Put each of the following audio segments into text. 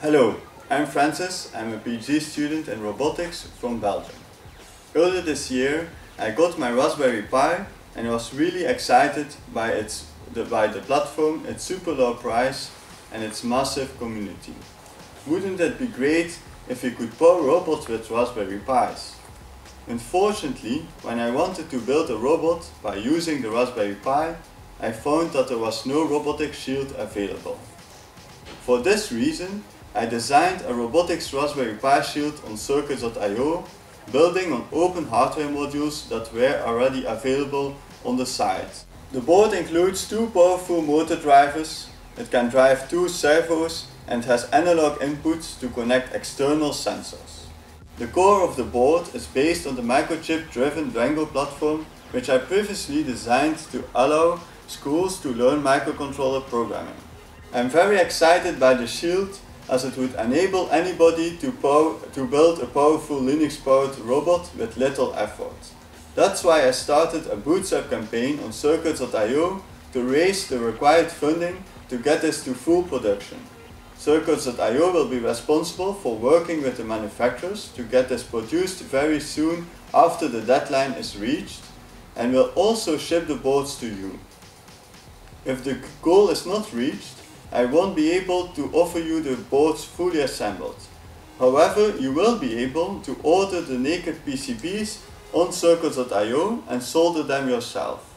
Hello, I'm Francis. I'm a PhD student in robotics from Belgium. Earlier this year, I got my Raspberry Pi and was really excited by, its, the, by the platform, its super low price and its massive community. Wouldn't it be great if we could power robots with Raspberry Pis? Unfortunately, when I wanted to build a robot by using the Raspberry Pi, I found that there was no robotic shield available. For this reason, I designed a robotics Raspberry Pi shield on Circuits.io, building on open hardware modules that were already available on the site. The board includes two powerful motor drivers, it can drive two servos and has analog inputs to connect external sensors. The core of the board is based on the microchip-driven Dwengo platform which I previously designed to allow schools to learn microcontroller programming. I'm very excited by the Shield as it would enable anybody to, to build a powerful Linux-powered robot with little effort. That's why I started a bootstrap campaign on Circuits.io to raise the required funding to get this to full production. Circuits.io will be responsible for working with the manufacturers to get this produced very soon after the deadline is reached and will also ship the boards to you. If the goal is not reached, I won't be able to offer you the boards fully assembled. However, you will be able to order the naked PCBs on circuits.io and solder them yourself.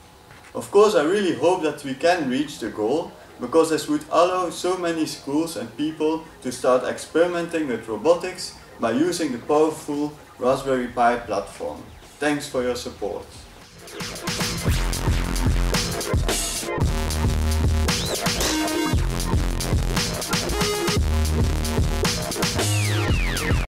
Of course, I really hope that we can reach the goal because this would allow so many schools and people to start experimenting with robotics by using the powerful Raspberry Pi platform. Thanks for your support.